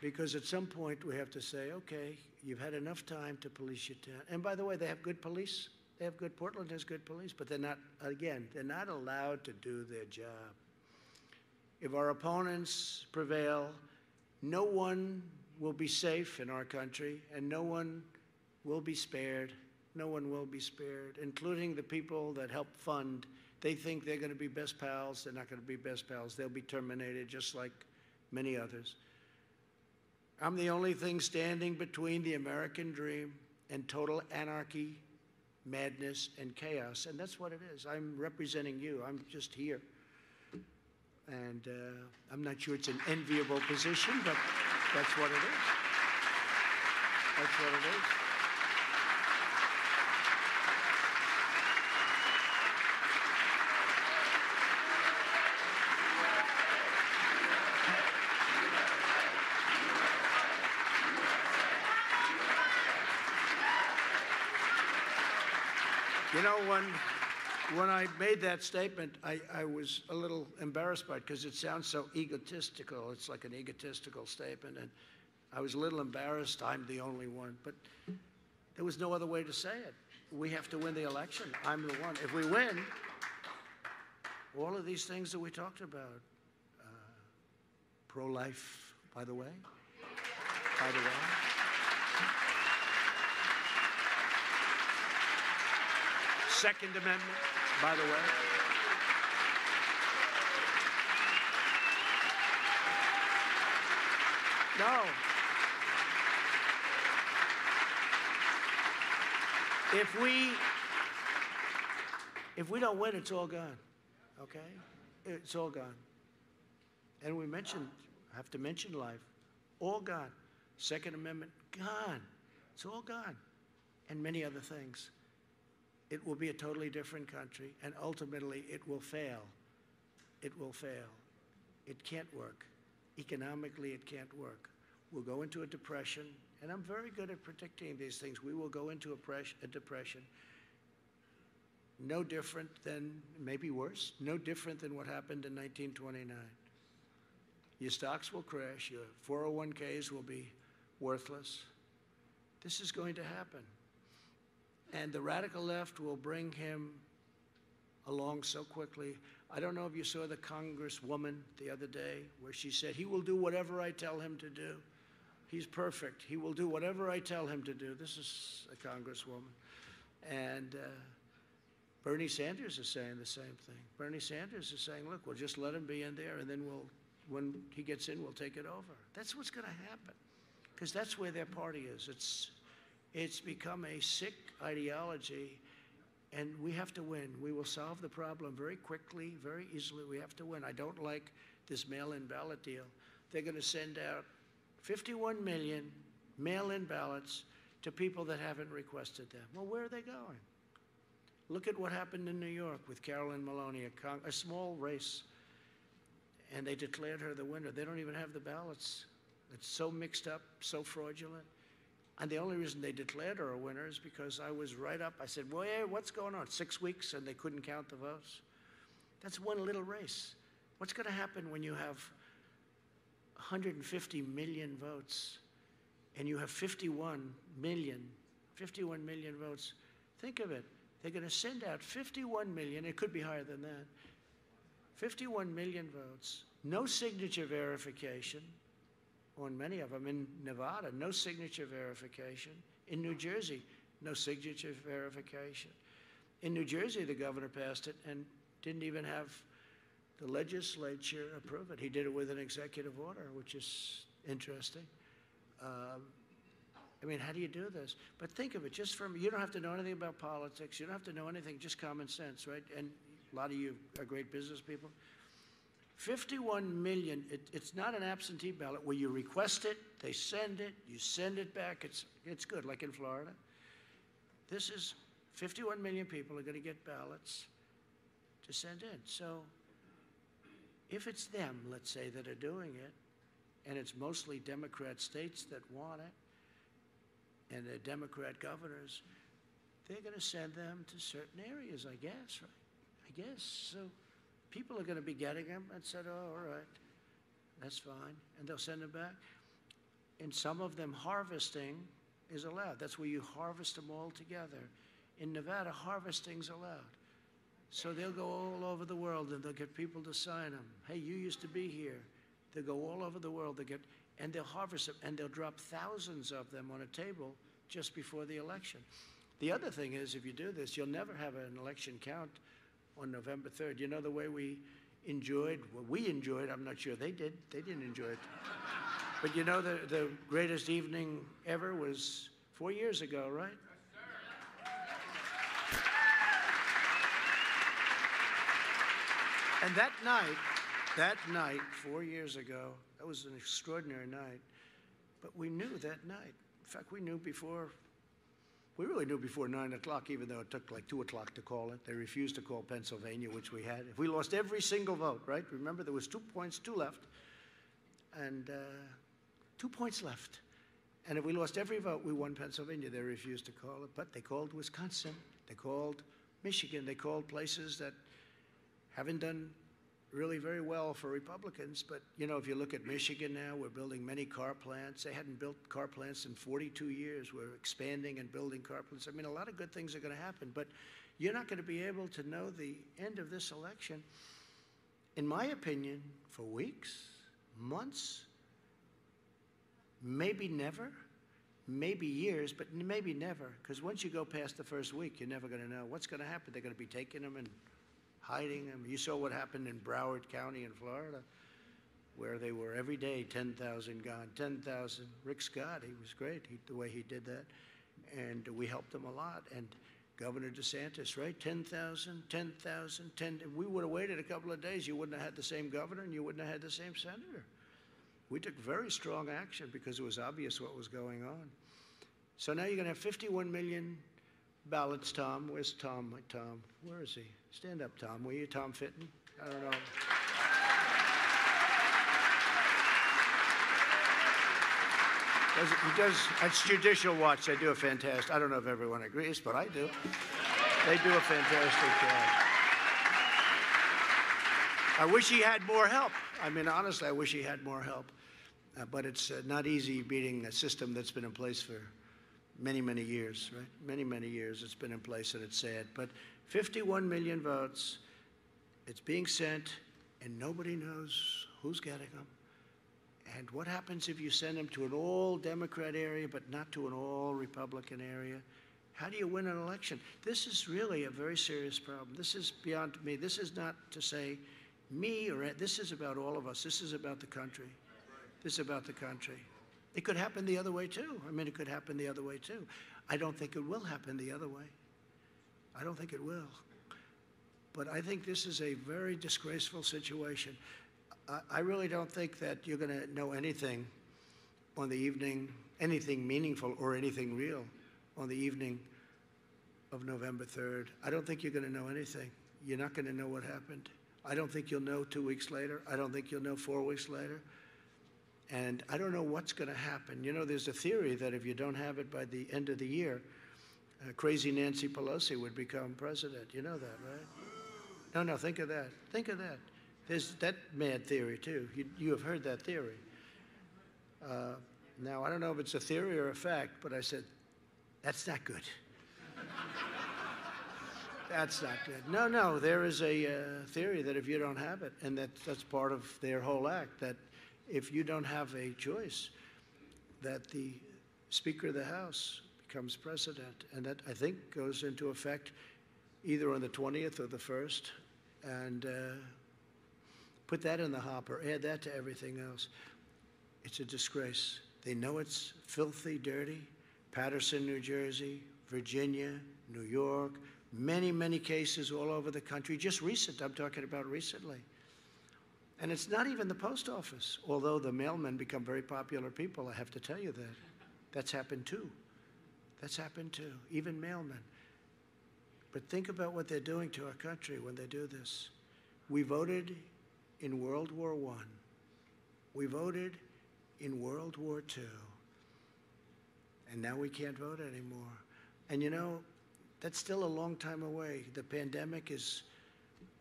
Because at some point we have to say, okay, you've had enough time to police your town. And by the way, they have good police. They have good, Portland has good police, but they're not, again, they're not allowed to do their job. If our opponents prevail, no one will be safe in our country, and no one will be spared. No one will be spared, including the people that help fund. They think they're going to be best pals. They're not going to be best pals. They'll be terminated just like many others. I'm the only thing standing between the American dream and total anarchy, madness, and chaos. And that's what it is. I'm representing you. I'm just here. And uh, I'm not sure it's an enviable position, but that's what it is. That's what it is. You know, when, when I made that statement, I, I was a little embarrassed by it because it sounds so egotistical. It's like an egotistical statement. And I was a little embarrassed. I'm the only one. But there was no other way to say it. We have to win the election. I'm the one. If we win, all of these things that we talked about, uh, pro life, by the way, by the way. Second Amendment, by the way. No. If we if we don't win, it's all gone. Okay? It's all gone. And we mentioned, have to mention life. All gone. Second Amendment, gone. It's all gone. And many other things it will be a totally different country, and ultimately it will fail. It will fail. It can't work. Economically, it can't work. We'll go into a depression, and I'm very good at predicting these things. We will go into a, depression, no different than, maybe worse, no different than what happened in 1929. Your stocks will crash, your 401ks will be worthless. This is going to happen. And the radical left will bring him along so quickly. I don't know if you saw the congresswoman the other day where she said, He will do whatever I tell him to do. He's perfect. He will do whatever I tell him to do. This is a congresswoman. And uh, Bernie Sanders is saying the same thing. Bernie Sanders is saying, Look, we'll just let him be in there, and then we'll, when he gets in, we'll take it over. That's what's going to happen because that's where their party is. It's it's become a sick ideology, and we have to win. We will solve the problem very quickly, very easily. We have to win. I don't like this mail in ballot deal. They're going to send out 51 million mail in ballots to people that haven't requested them. Well, where are they going? Look at what happened in New York with Carolyn Maloney, a, a small race, and they declared her the winner. They don't even have the ballots. It's so mixed up, so fraudulent. And the only reason they declared her a winner is because I was right up. I said, well, yeah, what's going on? Six weeks and they couldn't count the votes. That's one little race. What's going to happen when you have 150 million votes and you have 51 million, 51 million votes? Think of it. They're going to send out 51 million, it could be higher than that, 51 million votes, no signature verification on many of them. In Nevada, no signature verification. In New Jersey, no signature verification. In New Jersey, the governor passed it and didn't even have the legislature approve it. He did it with an executive order, which is interesting. Um, I mean, how do you do this? But think of it just from, you don't have to know anything about politics. You don't have to know anything, just common sense, right? And a lot of you are great business people. 51 million, it, it's not an absentee ballot where you request it, they send it, you send it back, it's, it's good, like in Florida. This is 51 million people are going to get ballots to send in. So if it's them, let's say, that are doing it, and it's mostly Democrat states that want it, and they're Democrat governors, they're going to send them to certain areas, I guess, right? I guess. So people are going to be getting them and said, oh, all right, that's fine. And they'll send them back. And some of them, harvesting is allowed. That's where you harvest them all together. In Nevada, harvesting's allowed. So they'll go all over the world and they'll get people to sign them. Hey, you used to be here. They'll go all over the world. They get, and they'll harvest them and they'll drop thousands of them on a table just before the election. The other thing is, if you do this, you'll never have an election count on November 3rd. You know the way we enjoyed, well, we enjoyed, I'm not sure they did, they didn't enjoy it. But you know, the, the greatest evening ever was four years ago, right? And that night, that night, four years ago, that was an extraordinary night. But we knew that night. In fact, we knew before, we really knew before 9 o'clock, even though it took like 2 o'clock to call it. They refused to call Pennsylvania, which we had. If we lost every single vote, right? Remember, there was two points, two left. And uh, two points left. And if we lost every vote, we won Pennsylvania. They refused to call it. But they called Wisconsin. They called Michigan. They called places that haven't done really very well for Republicans. But, you know, if you look at Michigan now, we're building many car plants. They hadn't built car plants in 42 years. We're expanding and building car plants. I mean, a lot of good things are going to happen. But you're not going to be able to know the end of this election, in my opinion, for weeks, months, maybe never. Maybe years, but maybe never. Because once you go past the first week, you're never going to know what's going to happen. They're going to be taking them and hiding them. You saw what happened in Broward County in Florida, where they were every day 10,000 gone, 10,000. Rick Scott, he was great he, the way he did that. And we helped him a lot. And Governor DeSantis, right? 10,000, 10,000, 10. If we would have waited a couple of days, you wouldn't have had the same governor and you wouldn't have had the same senator. We took very strong action because it was obvious what was going on. So now you're going to have 51 million ballots, Tom. Where's Tom? My Tom. Where is he? Stand up, Tom. Will you, Tom Fitton? I don't know. Does, he does, that's Judicial Watch. They do a fantastic, I don't know if everyone agrees, but I do. They do a fantastic job. I wish he had more help. I mean, honestly, I wish he had more help. Uh, but it's uh, not easy beating a system that's been in place for many, many years, right? Many, many years it's been in place, and it's sad. But 51 million votes, it's being sent, and nobody knows who's getting them. And what happens if you send them to an all Democrat area but not to an all Republican area? How do you win an election? This is really a very serious problem. This is beyond me. This is not to say me or this is about all of us. This is about the country. This is about the country. It could happen the other way too. I mean, it could happen the other way too. I don't think it will happen the other way. I don't think it will. But I think this is a very disgraceful situation. I, I really don't think that you're going to know anything on the evening, anything meaningful or anything real on the evening of November 3rd. I don't think you're going to know anything. You're not going to know what happened. I don't think you'll know two weeks later. I don't think you'll know four weeks later. And I don't know what's going to happen. You know, there's a theory that if you don't have it by the end of the year, uh, crazy Nancy Pelosi would become president. You know that, right? No, no, think of that. Think of that. There's that mad theory, too. You, you have heard that theory. Uh, now, I don't know if it's a theory or a fact, but I said, that's not good. that's not good. No, no, there is a uh, theory that if you don't have it, and that, that's part of their whole act, that if you don't have a choice, that the Speaker of the House becomes president. And that, I think, goes into effect either on the 20th or the 1st. And uh, put that in the hopper, add that to everything else. It's a disgrace. They know it's filthy, dirty. Paterson, New Jersey, Virginia, New York, many, many cases all over the country. Just recent, I'm talking about recently. And it's not even the post office, although the mailmen become very popular people, I have to tell you that. That's happened too. That's happened too, even mailmen. But think about what they're doing to our country when they do this. We voted in World War I. We voted in World War II. And now we can't vote anymore. And you know, that's still a long time away. The pandemic is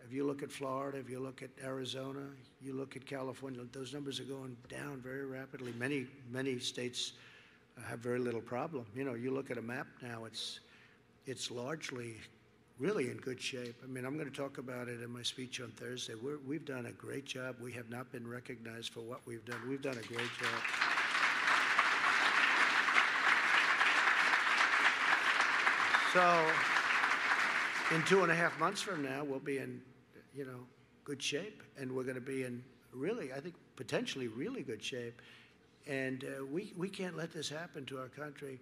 if you look at Florida, if you look at Arizona, you look at California, those numbers are going down very rapidly. Many, many states uh, have very little problem. You know, you look at a map now, it's, it's largely really in good shape. I mean, I'm going to talk about it in my speech on Thursday. we have done a great job. We have not been recognized for what we've done. We've done a great job. So, in two and a half months from now, we'll be in you know, good shape, and we're going to be in really, I think, potentially really good shape. And uh, we, we can't let this happen to our country.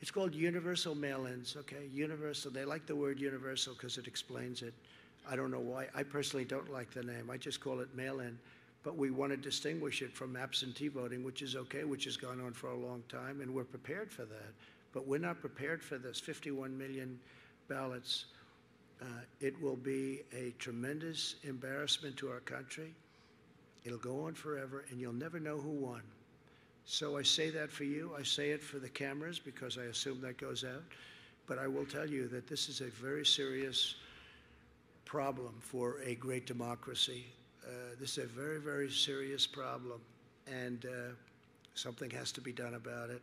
It's called universal mail-ins, okay? Universal. They like the word universal because it explains it. I don't know why. I personally don't like the name. I just call it mail-in. But we want to distinguish it from absentee voting, which is okay, which has gone on for a long time, and we're prepared for that. But we're not prepared for this 51 million ballots. Uh, it will be a tremendous embarrassment to our country. It'll go on forever, and you'll never know who won. So I say that for you. I say it for the cameras because I assume that goes out. But I will tell you that this is a very serious problem for a great democracy. Uh, this is a very, very serious problem, and uh, something has to be done about it.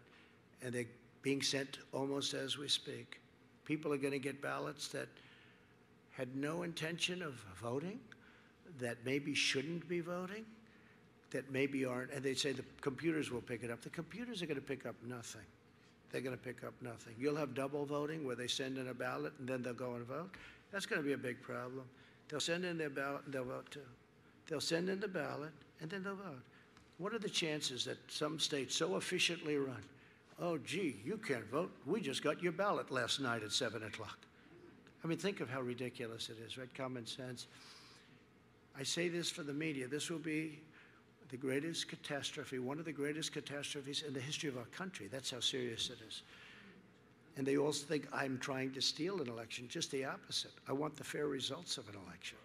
And they're being sent almost as we speak. People are going to get ballots that had no intention of voting, that maybe shouldn't be voting, that maybe aren't, and they say the computers will pick it up. The computers are going to pick up nothing. They're going to pick up nothing. You'll have double voting where they send in a ballot and then they'll go and vote. That's going to be a big problem. They'll send in their ballot and they'll vote too. They'll send in the ballot and then they'll vote. What are the chances that some states so efficiently run? Oh, gee, you can't vote. We just got your ballot last night at 7 o'clock. I mean, think of how ridiculous it is, right? Common sense. I say this for the media. This will be the greatest catastrophe, one of the greatest catastrophes in the history of our country. That's how serious it is. And they also think I'm trying to steal an election. Just the opposite. I want the fair results of an election.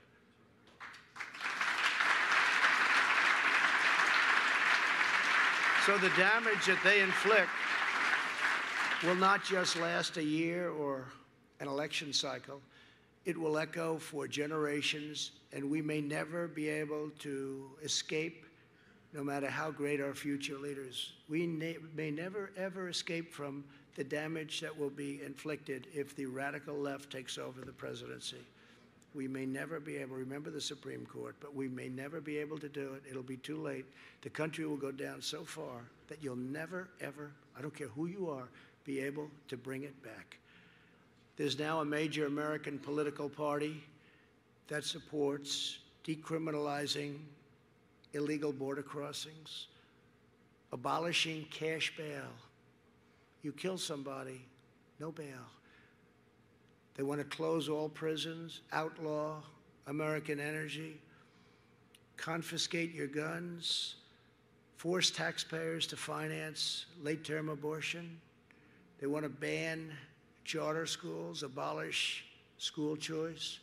So the damage that they inflict will not just last a year or an election cycle. It will echo for generations, and we may never be able to escape, no matter how great our future leaders. We may never, ever escape from the damage that will be inflicted if the radical left takes over the presidency. We may never be able, remember the Supreme Court, but we may never be able to do it. It'll be too late. The country will go down so far that you'll never, ever, I don't care who you are, be able to bring it back. There's now a major American political party that supports decriminalizing illegal border crossings, abolishing cash bail. You kill somebody, no bail. They want to close all prisons, outlaw American energy, confiscate your guns, force taxpayers to finance late term abortion. They want to ban charter schools, abolish school choice,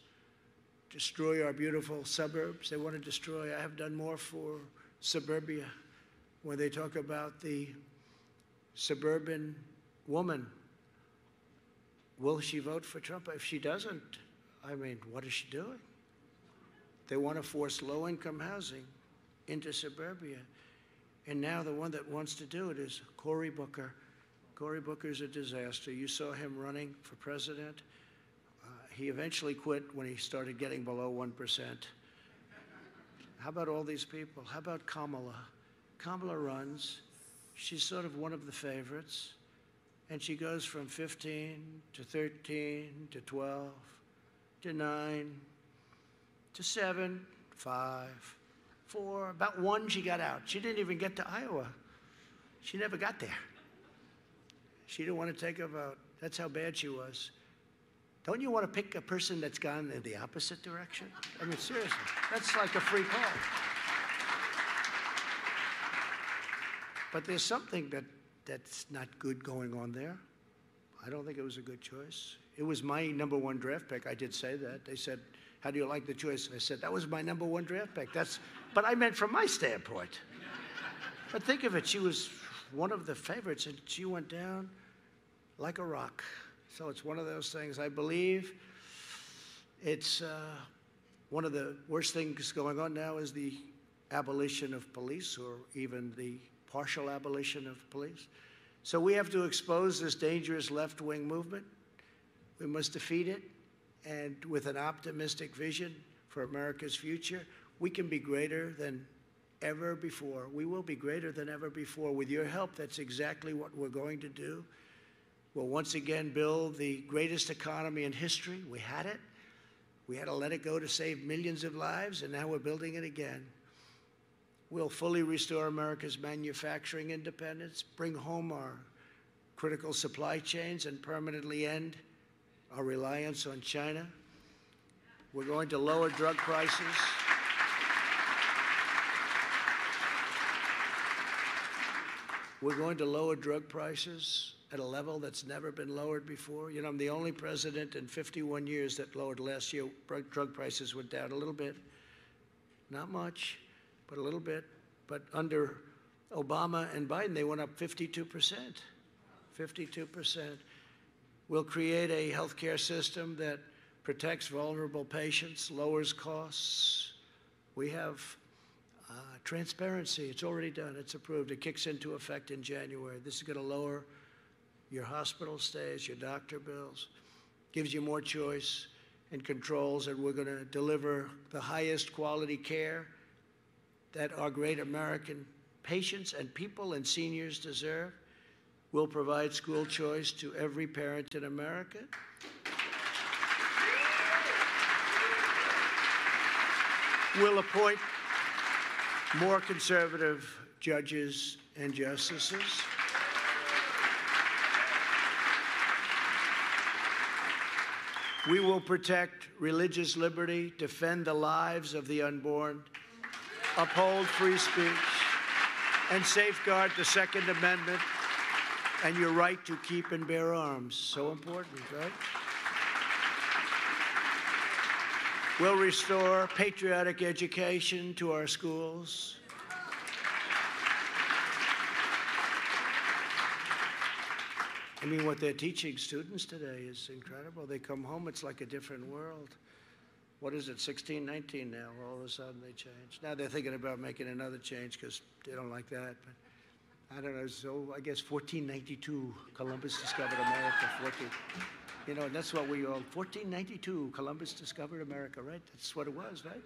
destroy our beautiful suburbs. They want to destroy, I have done more for suburbia when they talk about the suburban woman Will she vote for Trump? If she doesn't, I mean, what is she doing? They want to force low income housing into suburbia. And now the one that wants to do it is Cory Booker. Cory Booker's a disaster. You saw him running for president. Uh, he eventually quit when he started getting below 1%. How about all these people? How about Kamala? Kamala runs. She's sort of one of the favorites and she goes from 15 to 13 to 12 to 9 to 7, 5, 4. About 1 she got out. She didn't even get to Iowa. She never got there. She didn't want to take a vote. That's how bad she was. Don't you want to pick a person that's gone in the opposite direction? I mean, seriously, that's like a free call. But there's something that that's not good going on there. I don't think it was a good choice. It was my number one draft pick. I did say that. They said, "How do you like the choice?" I said, "That was my number one draft pick." That's, but I meant from my standpoint. But think of it. She was one of the favorites, and she went down like a rock. So it's one of those things. I believe it's uh, one of the worst things going on now is the abolition of police, or even the partial abolition of police. So we have to expose this dangerous left wing movement. We must defeat it. And with an optimistic vision for America's future, we can be greater than ever before. We will be greater than ever before. With your help, that's exactly what we're going to do. We'll once again build the greatest economy in history. We had it. We had to let it go to save millions of lives, and now we're building it again. We'll fully restore America's manufacturing independence, bring home our critical supply chains, and permanently end our reliance on China. We're going to lower drug prices. We're going to lower drug prices at a level that's never been lowered before. You know, I'm the only president in 51 years that lowered last year. Drug prices went down a little bit. Not much, but a little bit. But under Obama and Biden, they went up 52%. 52%. We'll create a healthcare system that protects vulnerable patients, lowers costs. We have uh, transparency. It's already done. It's approved. It kicks into effect in January. This is going to lower your hospital stays, your doctor bills, gives you more choice and controls, and we're going to deliver the highest quality care that our great American patients and people and seniors deserve. We'll provide school choice to every parent in America. We'll appoint more conservative judges and justices. We will protect religious liberty, defend the lives of the unborn, uphold free speech, and safeguard the Second Amendment and your right to keep and bear arms. So important, right? We'll restore patriotic education to our schools. I mean, what they're teaching students today is incredible. They come home, it's like a different world. What is it, 16, 19 now? All of a sudden they change. Now they're thinking about making another change because they don't like that. But I don't know. So I guess 1492, Columbus discovered America. 14. You know, and that's what we all, 1492, Columbus discovered America, right? That's what it was, right?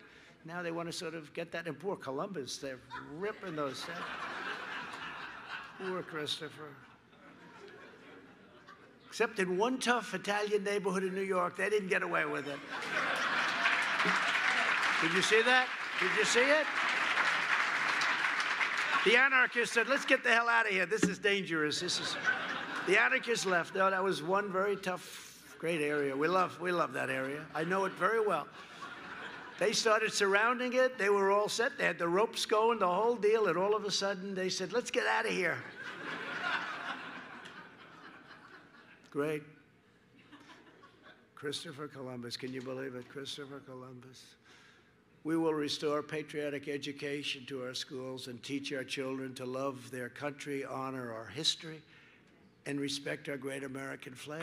Now they want to sort of get that, and poor Columbus, they're ripping those. Poor Christopher. Except in one tough Italian neighborhood in New York, they didn't get away with it. Did you see that? Did you see it? The anarchist said, let's get the hell out of here. This is dangerous. This is the anarchists left. No, that was one very tough, great area. We love, we love that area. I know it very well. They started surrounding it. They were all set. They had the ropes going, the whole deal, and all of a sudden they said, let's get out of here. Great. Christopher Columbus. Can you believe it? Christopher Columbus. We will restore patriotic education to our schools and teach our children to love their country, honor our history, and respect our great American flag.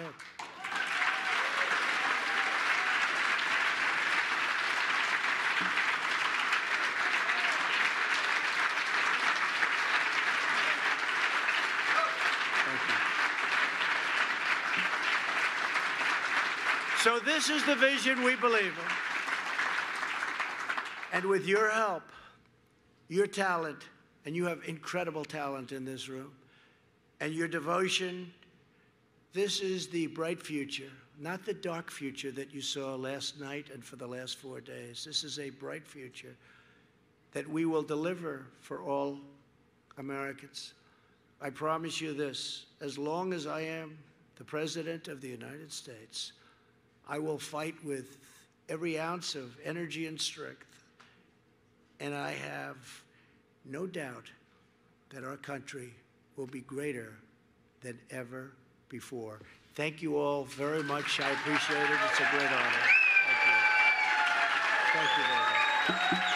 So this is the vision we believe in. And with your help, your talent, and you have incredible talent in this room, and your devotion, this is the bright future, not the dark future that you saw last night and for the last four days. This is a bright future that we will deliver for all Americans. I promise you this as long as I am the President of the United States, I will fight with every ounce of energy and strength. And I have no doubt that our country will be greater than ever before. Thank you all very much. I appreciate it. It's a great honor. Thank you. Thank you very much.